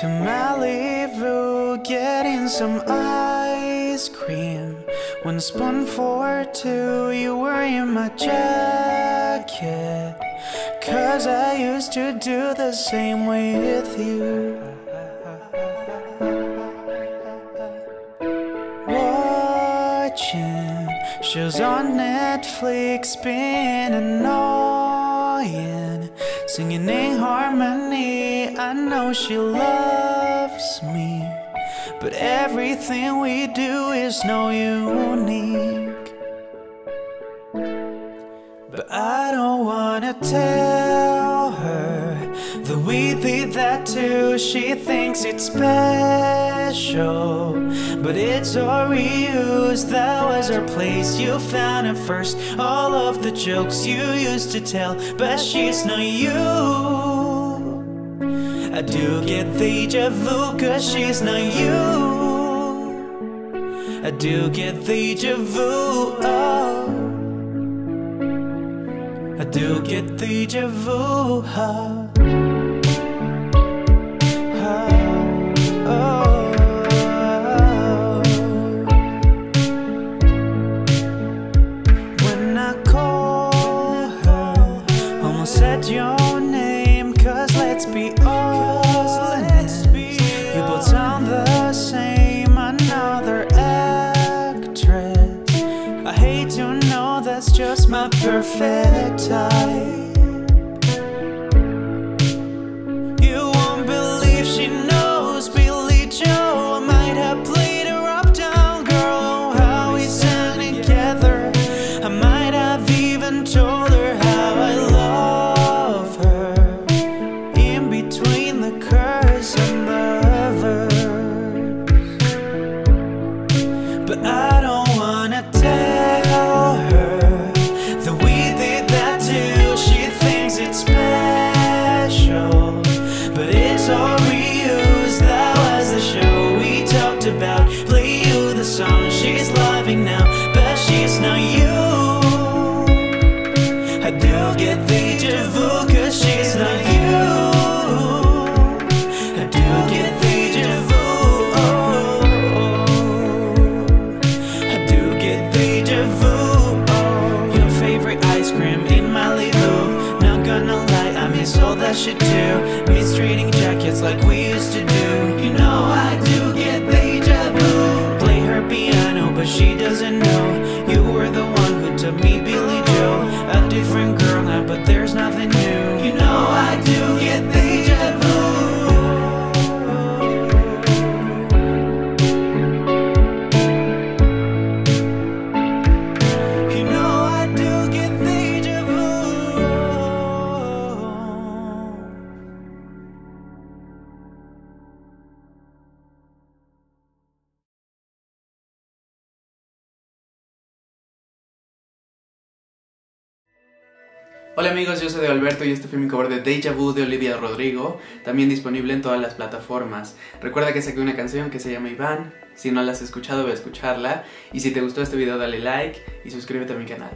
To Malibu, getting some ice cream. One spoon for two, you were in my jacket. Cause I used to do the same with you. Shows on Netflix, being annoying. Singing in harmony, I know she loves me. But everything we do is no unique. But I don't wanna tell her that we did that too. She thinks it's special, but it's our reuse. That was our place. You found it first. All of the jokes you used to tell, but she's not you. I do get deja vu, cause she's not you. I do get deja vu. Oh. Do get deja vu. huh? Huh. When I call her, almost said your name. Cause let's be honest, just my perfect type. Get deja vu, cause she's not you. I do get deja vu. I do get deja vu. Your favorite ice cream in Malibu. Not gonna lie, I miss all that shit too. Miss jackets like we used to do. You know I do get deja vu. Play her piano, but she doesn't know. You were the one who took me Billy Hola amigos, yo soy de Alberto y este fue mi cover de Deja Vu de Olivia Rodrigo, también disponible en todas las plataformas. Recuerda que saqué una canción que se llama Iván, si no la has escuchado ve a escucharla y si te gustó este video dale like y suscríbete a mi canal.